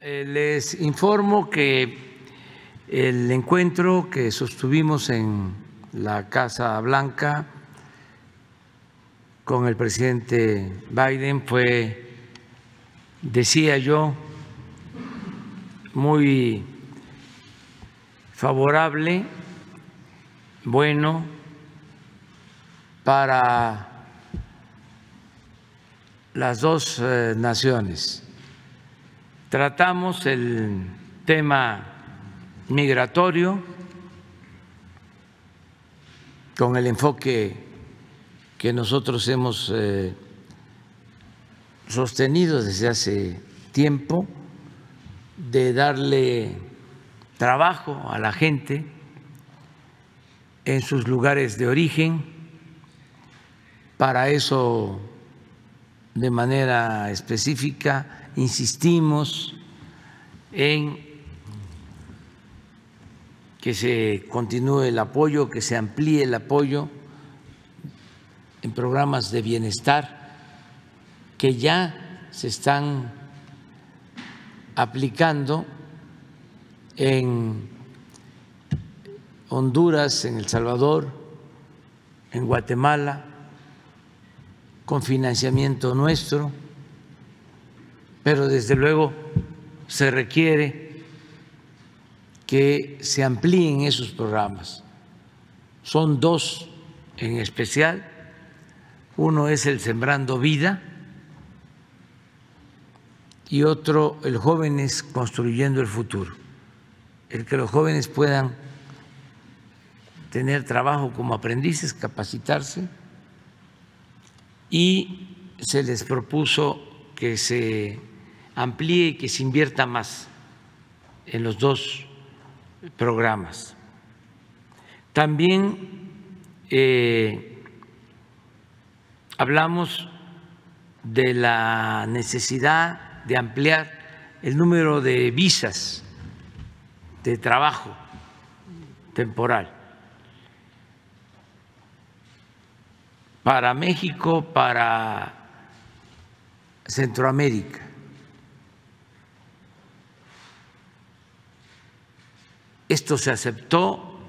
Eh, les informo que el encuentro que sostuvimos en la Casa Blanca con el presidente Biden fue, decía yo, muy favorable, bueno, para las dos eh, naciones Tratamos el tema migratorio con el enfoque que nosotros hemos eh, sostenido desde hace tiempo de darle trabajo a la gente en sus lugares de origen. Para eso, de manera específica, insistimos en que se continúe el apoyo, que se amplíe el apoyo en programas de bienestar que ya se están aplicando en Honduras, en El Salvador, en Guatemala, con financiamiento nuestro pero desde luego se requiere que se amplíen esos programas. Son dos en especial. Uno es el Sembrando Vida y otro el Jóvenes Construyendo el Futuro. El que los jóvenes puedan tener trabajo como aprendices, capacitarse y se les propuso que se amplíe y que se invierta más en los dos programas. También eh, hablamos de la necesidad de ampliar el número de visas de trabajo temporal para México, para Centroamérica. Esto se aceptó,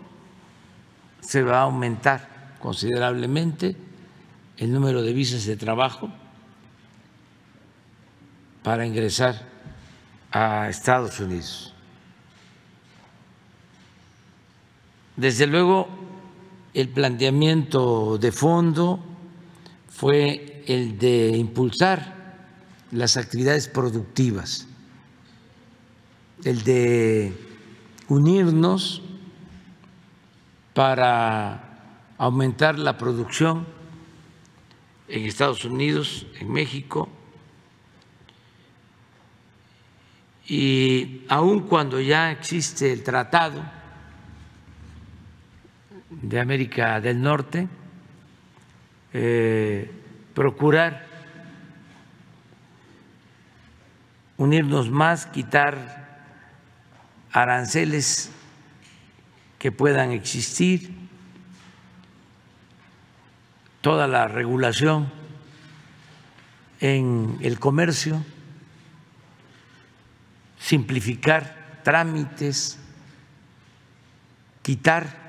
se va a aumentar considerablemente el número de visas de trabajo para ingresar a Estados Unidos. Desde luego, el planteamiento de fondo fue el de impulsar las actividades productivas, el de unirnos para aumentar la producción en Estados Unidos, en México, y aun cuando ya existe el tratado de América del Norte, eh, procurar unirnos más, quitar aranceles que puedan existir, toda la regulación en el comercio, simplificar trámites, quitar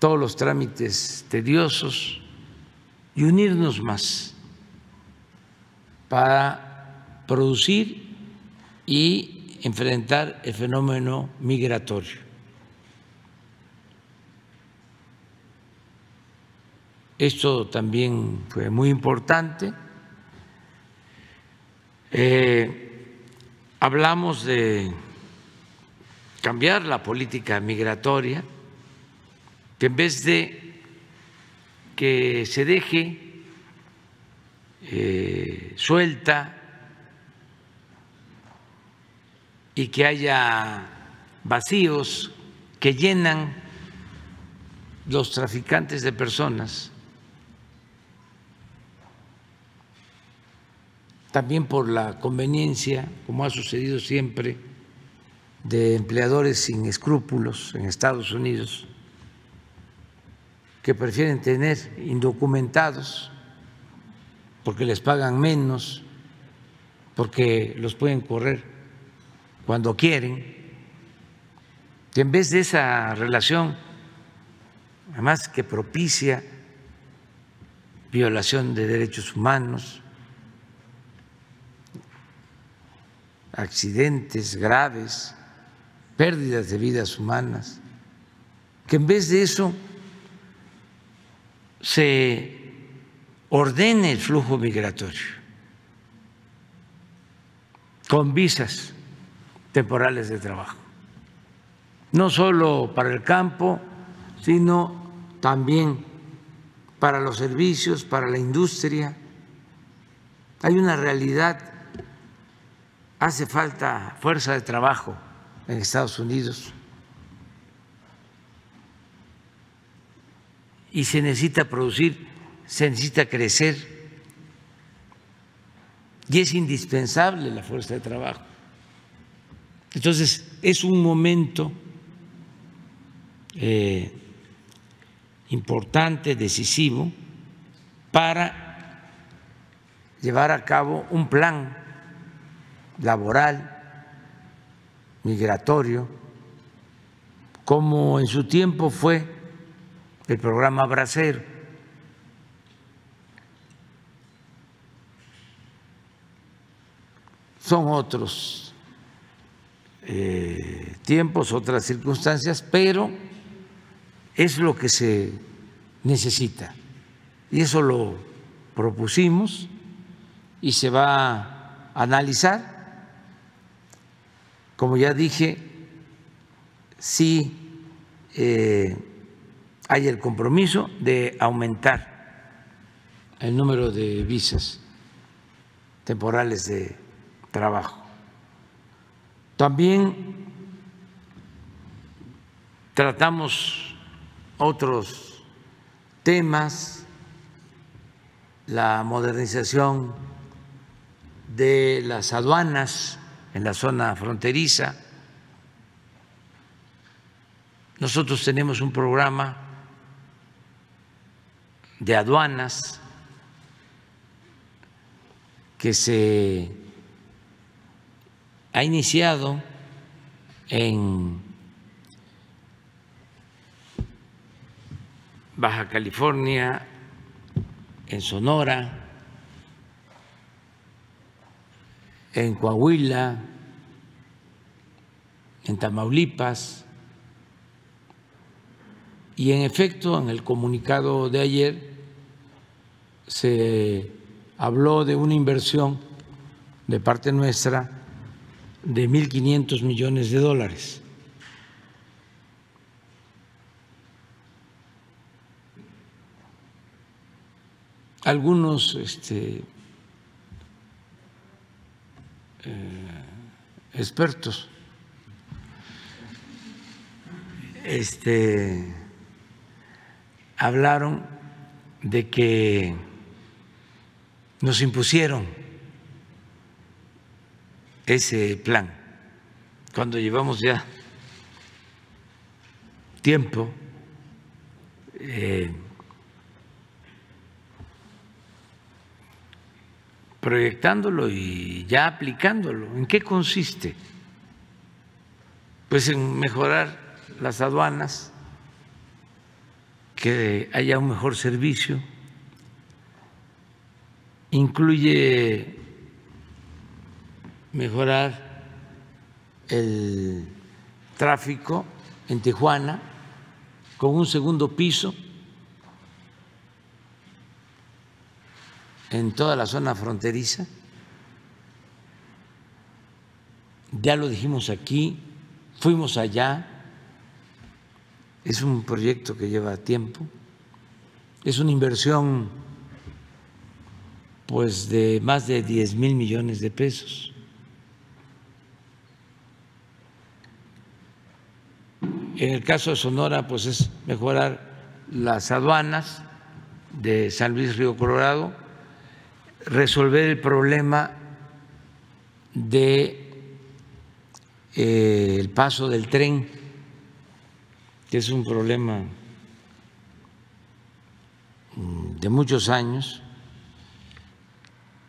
todos los trámites tediosos y unirnos más para producir y enfrentar el fenómeno migratorio. Esto también fue muy importante. Eh, hablamos de cambiar la política migratoria, que en vez de que se deje eh, suelta y que haya vacíos que llenan los traficantes de personas, también por la conveniencia, como ha sucedido siempre, de empleadores sin escrúpulos en Estados Unidos, que prefieren tener indocumentados porque les pagan menos porque los pueden correr cuando quieren, que en vez de esa relación, además que propicia violación de derechos humanos, accidentes graves, pérdidas de vidas humanas, que en vez de eso se ordene el flujo migratorio con visas temporales de trabajo, no solo para el campo, sino también para los servicios, para la industria. Hay una realidad, hace falta fuerza de trabajo en Estados Unidos y se necesita producir, se necesita crecer y es indispensable la fuerza de trabajo. Entonces, es un momento eh, importante, decisivo, para llevar a cabo un plan laboral, migratorio, como en su tiempo fue el programa Bracero son otros eh, tiempos, otras circunstancias, pero es lo que se necesita. Y eso lo propusimos y se va a analizar. Como ya dije, sí eh, hay el compromiso de aumentar el número de visas temporales de trabajo. También tratamos otros temas, la modernización de las aduanas en la zona fronteriza. Nosotros tenemos un programa de aduanas que se ha iniciado en Baja California, en Sonora, en Coahuila, en Tamaulipas, y en efecto en el comunicado de ayer se habló de una inversión de parte nuestra de 1.500 millones de dólares. Algunos este, eh, expertos este, hablaron de que nos impusieron ese plan, cuando llevamos ya tiempo eh, proyectándolo y ya aplicándolo. ¿En qué consiste? Pues en mejorar las aduanas, que haya un mejor servicio, incluye mejorar el tráfico en Tijuana con un segundo piso en toda la zona fronteriza. Ya lo dijimos aquí, fuimos allá, es un proyecto que lleva tiempo, es una inversión pues de más de 10 mil millones de pesos. En el caso de Sonora, pues es mejorar las aduanas de San Luis Río Colorado, resolver el problema de eh, el paso del tren, que es un problema mm, de muchos años,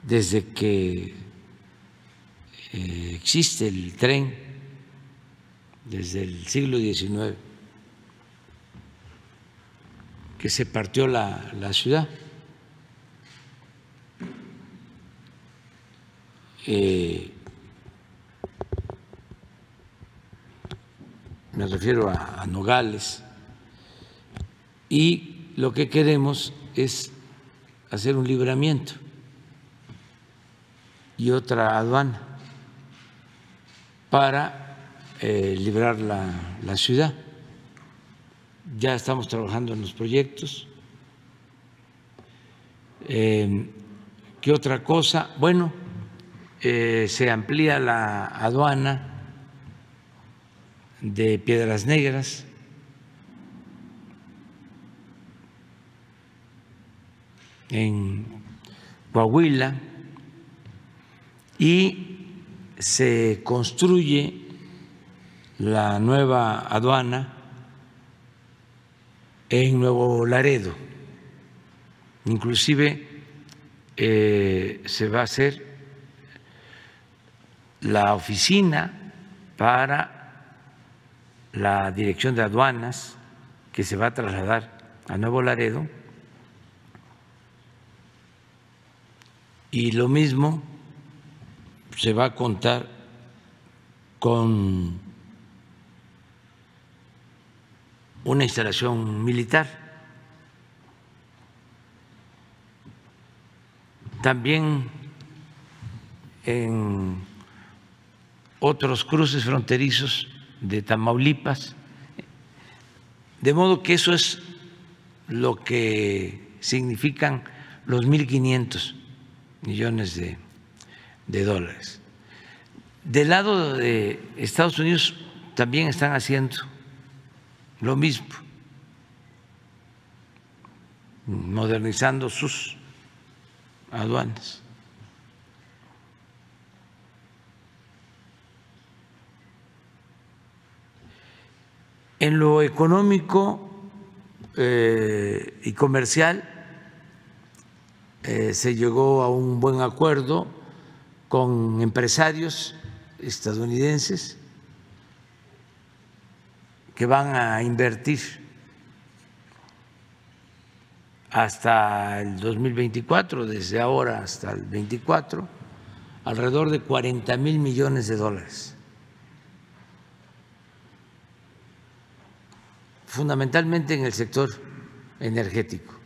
desde que eh, existe el tren desde el siglo XIX, que se partió la, la ciudad. Eh, me refiero a, a Nogales, y lo que queremos es hacer un libramiento y otra aduana para eh, librar la, la, ciudad. Ya estamos trabajando en los proyectos. Eh, ¿Qué otra cosa? Bueno, eh, se amplía la aduana de Piedras Negras. en Coahuila y se construye la nueva aduana en Nuevo Laredo. Inclusive eh, se va a hacer la oficina para la dirección de aduanas que se va a trasladar a Nuevo Laredo y lo mismo se va a contar con una instalación militar. También en otros cruces fronterizos de Tamaulipas, de modo que eso es lo que significan los 1.500 millones de, de dólares. Del lado de Estados Unidos también están haciendo lo mismo, modernizando sus aduanas. En lo económico eh, y comercial eh, se llegó a un buen acuerdo con empresarios estadounidenses que van a invertir hasta el 2024, desde ahora hasta el 24, alrededor de 40 mil millones de dólares. fundamentalmente en el sector energético.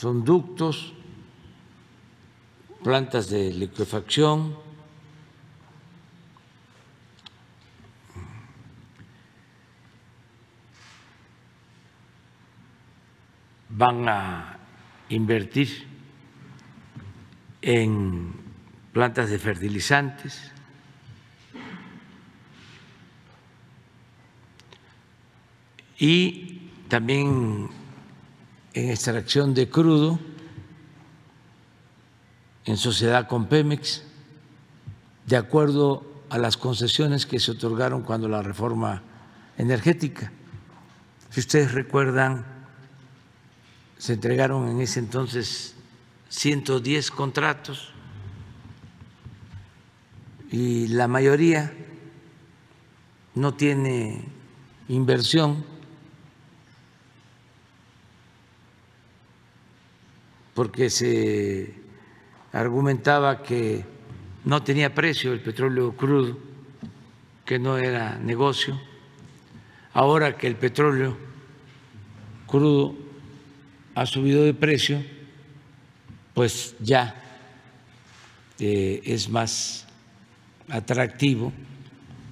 Son ductos, plantas de liquefacción, van a invertir en plantas de fertilizantes, y también en extracción de crudo en sociedad con Pemex, de acuerdo a las concesiones que se otorgaron cuando la reforma energética. Si ustedes recuerdan, se entregaron en ese entonces 110 contratos y la mayoría no tiene inversión porque se argumentaba que no tenía precio el petróleo crudo, que no era negocio. Ahora que el petróleo crudo ha subido de precio, pues ya eh, es más atractivo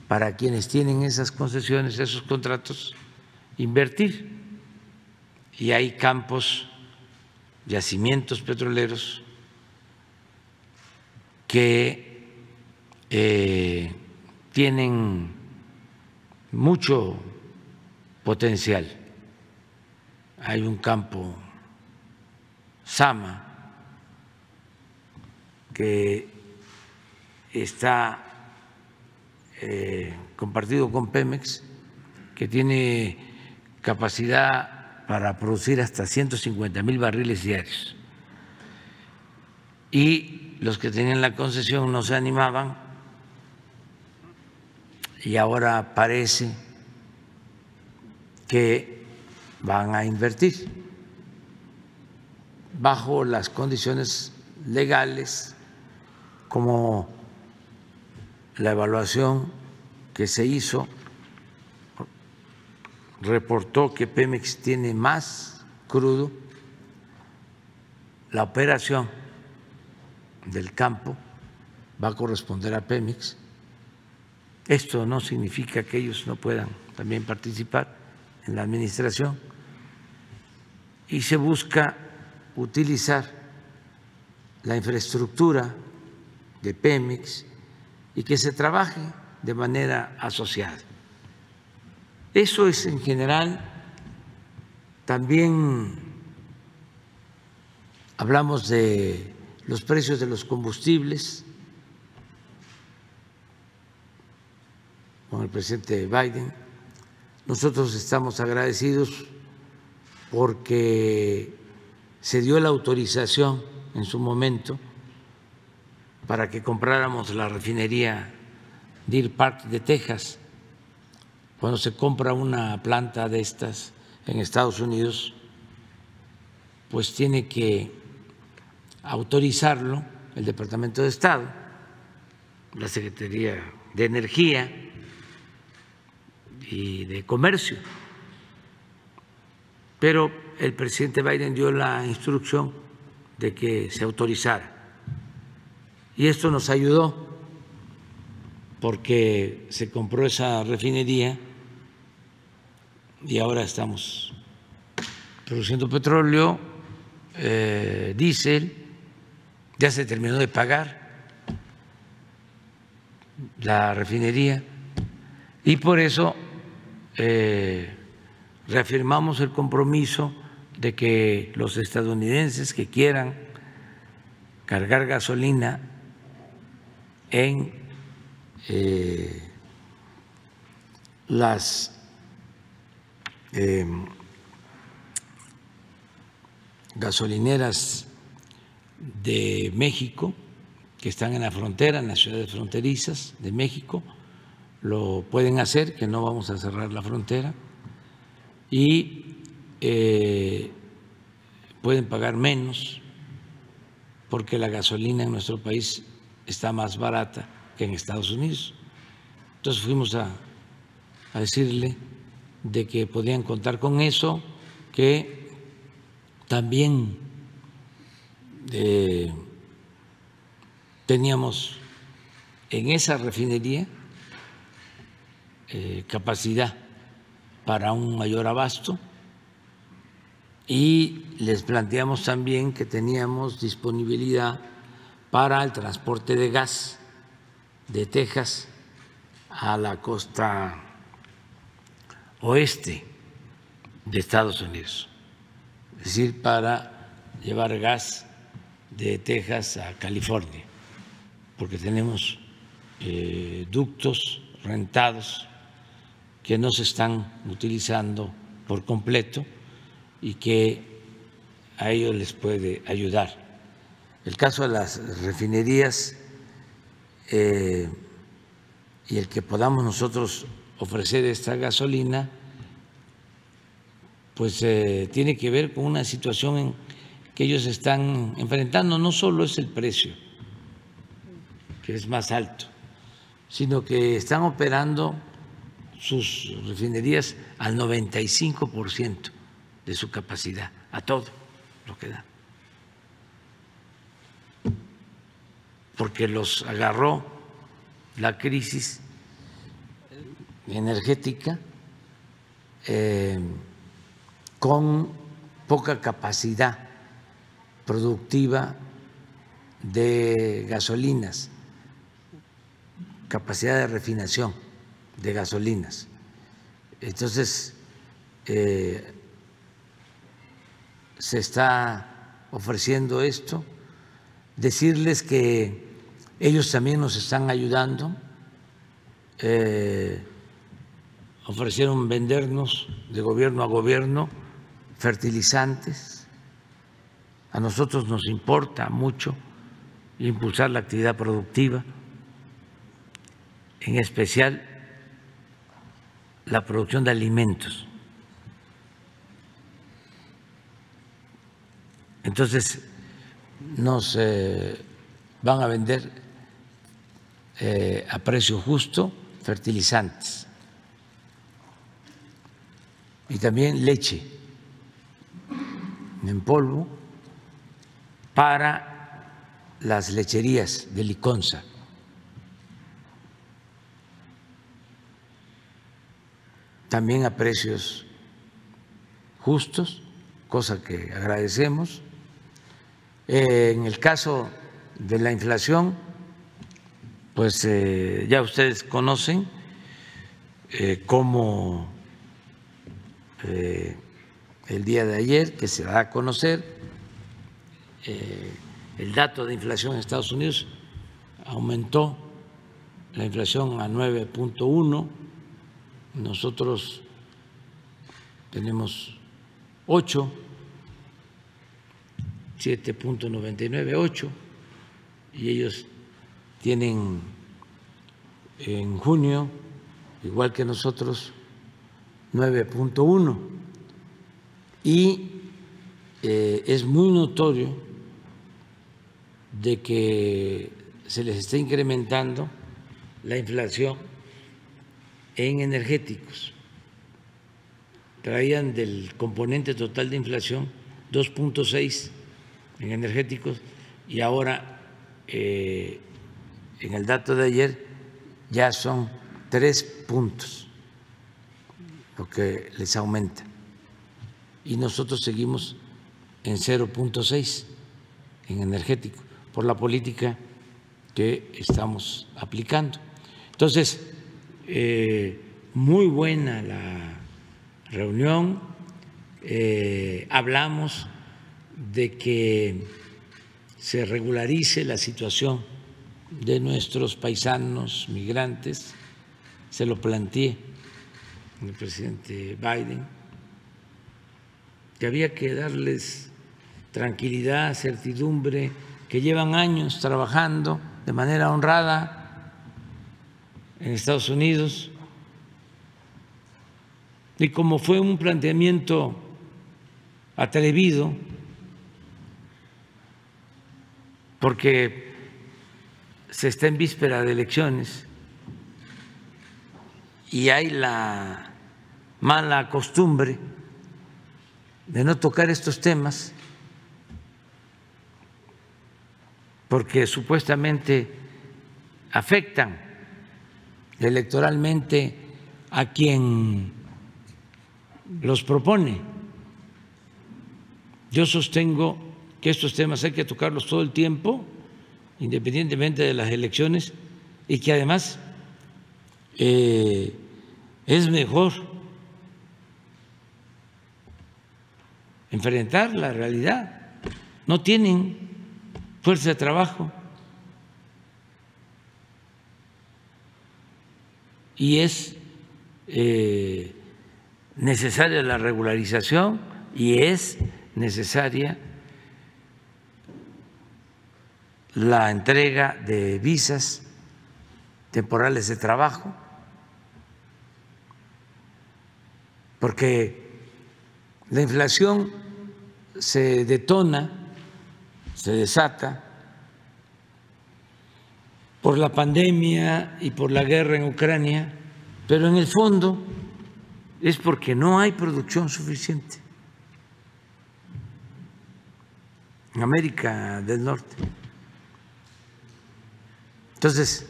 para quienes tienen esas concesiones, esos contratos, invertir. Y hay campos yacimientos petroleros que eh, tienen mucho potencial. Hay un campo Sama que está eh, compartido con Pemex, que tiene capacidad para producir hasta 150 mil barriles diarios. y los que tenían la concesión no se animaban y ahora parece que van a invertir bajo las condiciones legales como la evaluación que se hizo reportó que Pemex tiene más crudo, la operación del campo va a corresponder a Pemex. Esto no significa que ellos no puedan también participar en la administración y se busca utilizar la infraestructura de Pemex y que se trabaje de manera asociada. Eso es en general. También hablamos de los precios de los combustibles con el presidente Biden. Nosotros estamos agradecidos porque se dio la autorización en su momento para que compráramos la refinería Deer Park de Texas. Cuando se compra una planta de estas en Estados Unidos, pues tiene que autorizarlo el Departamento de Estado, la Secretaría de Energía y de Comercio. Pero el presidente Biden dio la instrucción de que se autorizara. Y esto nos ayudó porque se compró esa refinería y ahora estamos produciendo petróleo, eh, diésel, ya se terminó de pagar la refinería y por eso eh, reafirmamos el compromiso de que los estadounidenses que quieran cargar gasolina en eh, las eh, gasolineras de México que están en la frontera, en las ciudades fronterizas de México, lo pueden hacer, que no vamos a cerrar la frontera, y eh, pueden pagar menos porque la gasolina en nuestro país está más barata que en Estados Unidos. Entonces fuimos a, decirle de que podían contar con eso, que también eh, teníamos en esa refinería eh, capacidad para un mayor abasto y les planteamos también que teníamos disponibilidad para el transporte de gas de Texas a la costa oeste de Estados Unidos, es decir, para llevar gas de Texas a California, porque tenemos eh, ductos rentados que no se están utilizando por completo y que a ellos les puede ayudar. El caso de las refinerías eh, y el que podamos nosotros ofrecer esta gasolina, pues eh, tiene que ver con una situación en que ellos están enfrentando. No solo es el precio, que es más alto, sino que están operando sus refinerías al 95% de su capacidad, a todo lo que dan. porque los agarró la crisis energética eh, con poca capacidad productiva de gasolinas, capacidad de refinación de gasolinas. Entonces, eh, se está ofreciendo esto, decirles que ellos también nos están ayudando. Eh, ofrecieron vendernos de gobierno a gobierno fertilizantes. A nosotros nos importa mucho impulsar la actividad productiva, en especial la producción de alimentos. Entonces, nos eh, van a vender eh, a precio justo fertilizantes y también leche en polvo para las lecherías de Liconza. También a precios justos, cosa que agradecemos. Eh, en el caso de la inflación, pues eh, ya ustedes conocen eh, cómo el día de ayer, que se va a conocer el dato de inflación en Estados Unidos, aumentó la inflación a 9.1, nosotros tenemos 8 7.998 y ellos tienen en junio, igual que nosotros, 9.1 y eh, es muy notorio de que se les está incrementando la inflación en energéticos. Traían del componente total de inflación 2.6 en energéticos y ahora eh, en el dato de ayer ya son tres puntos lo que les aumenta. Y nosotros seguimos en 0.6 en energético por la política que estamos aplicando. Entonces, eh, muy buena la reunión, eh, hablamos de que se regularice la situación de nuestros paisanos migrantes, se lo planteé al presidente Biden, que había que darles tranquilidad, certidumbre, que llevan años trabajando de manera honrada en Estados Unidos. Y como fue un planteamiento atrevido, porque se está en víspera de elecciones y hay la mala costumbre de no tocar estos temas porque supuestamente afectan electoralmente a quien los propone. Yo sostengo que estos temas hay que tocarlos todo el tiempo, independientemente de las elecciones, y que además eh, es mejor enfrentar la realidad. No tienen fuerza de trabajo y es eh, necesaria la regularización y es necesaria la entrega de visas temporales de trabajo, porque la inflación se detona, se desata por la pandemia y por la guerra en Ucrania, pero en el fondo es porque no hay producción suficiente en América del Norte. Entonces,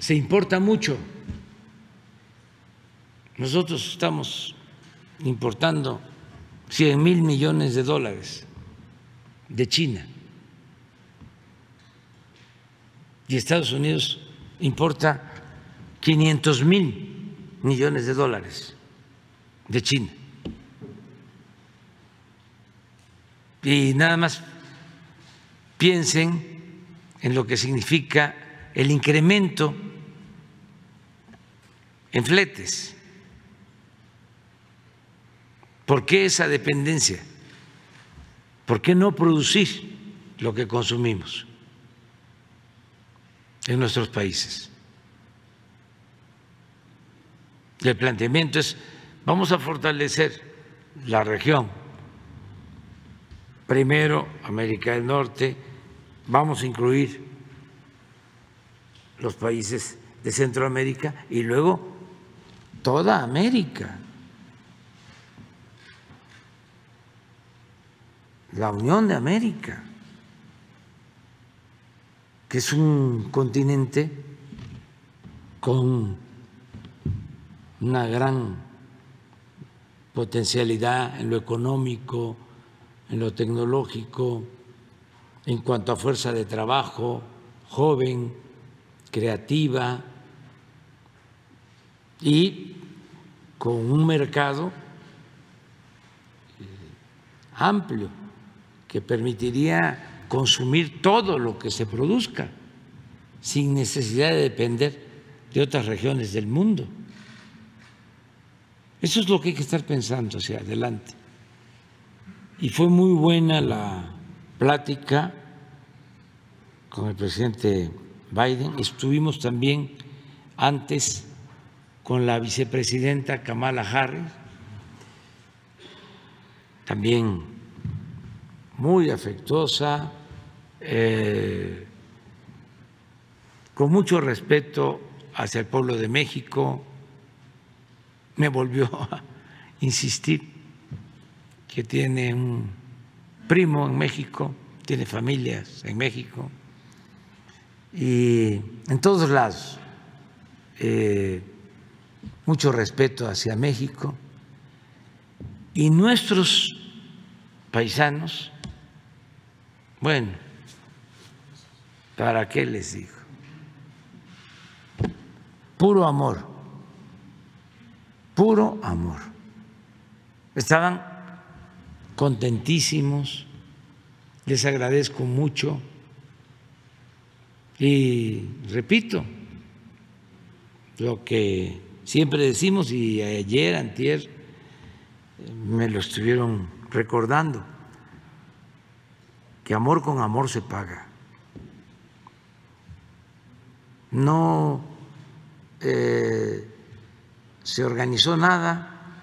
se importa mucho. Nosotros estamos importando 100 mil millones de dólares de China y Estados Unidos importa 500 mil millones de dólares de China. Y nada más piensen en lo que significa el incremento en fletes. ¿Por qué esa dependencia? ¿Por qué no producir lo que consumimos? en nuestros países. El planteamiento es, vamos a fortalecer la región, primero América del Norte, vamos a incluir los países de Centroamérica y luego toda América. La Unión de América, que es un continente con una gran potencialidad en lo económico, en lo tecnológico, en cuanto a fuerza de trabajo, joven, creativa y con un mercado eh, amplio que permitiría consumir todo lo que se produzca sin necesidad de depender de otras regiones del mundo. Eso es lo que hay que estar pensando hacia adelante. Y fue muy buena la plática con el presidente Biden. Estuvimos también antes con la vicepresidenta Kamala Harris, también muy afectuosa, eh, con mucho respeto hacia el pueblo de México. Me volvió a insistir que tiene un primo en México, tiene familias en México y en todos lados. Eh, mucho respeto hacia México y nuestros paisanos, bueno, ¿para qué les digo? Puro amor, puro amor. Estaban contentísimos, les agradezco mucho y repito lo que siempre decimos y ayer, antier, me lo estuvieron recordando, que amor con amor se paga. No eh, se organizó nada,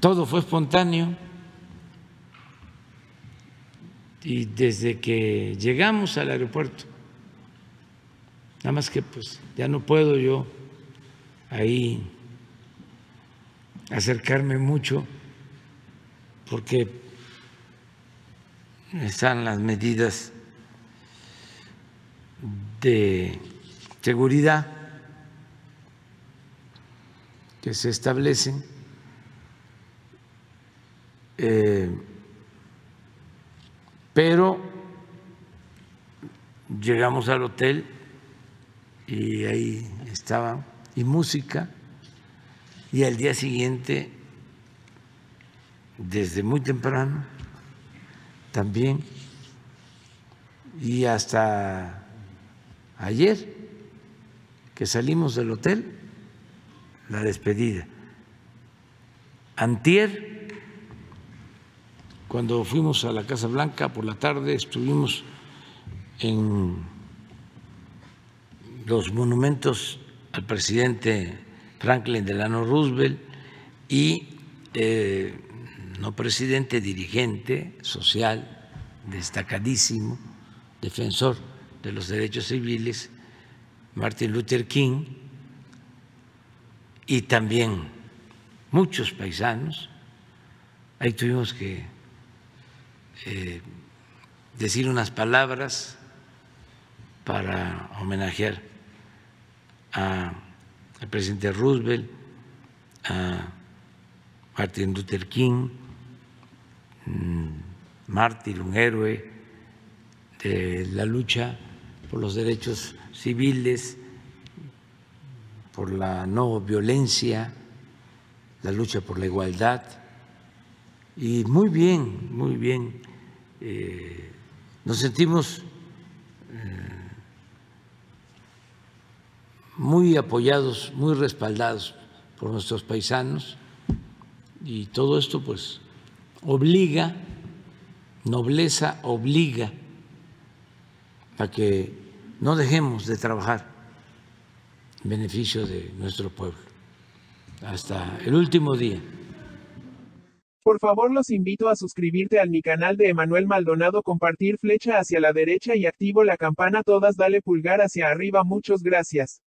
todo fue espontáneo y desde que llegamos al aeropuerto Nada más que pues ya no puedo yo ahí acercarme mucho porque están las medidas de seguridad que se establecen. Eh, pero llegamos al hotel y ahí estaba, y música, y al día siguiente, desde muy temprano, también, y hasta ayer que salimos del hotel, la despedida. Antier, cuando fuimos a la Casa Blanca por la tarde, estuvimos en los monumentos al presidente Franklin Delano Roosevelt y eh, no presidente, dirigente social, destacadísimo, defensor de los derechos civiles, Martin Luther King, y también muchos paisanos. Ahí tuvimos que eh, decir unas palabras para homenajear al presidente Roosevelt, a Martin Luther King, mártir, un héroe de la lucha por los derechos civiles, por la no violencia, la lucha por la igualdad. Y muy bien, muy bien. Eh, nos sentimos eh, muy apoyados, muy respaldados por nuestros paisanos y todo esto pues obliga, nobleza obliga a que no dejemos de trabajar en beneficio de nuestro pueblo hasta el último día. Por favor los invito a suscribirte al mi canal de Emanuel Maldonado, compartir flecha hacia la derecha y activo la campana todas dale pulgar hacia arriba muchas gracias.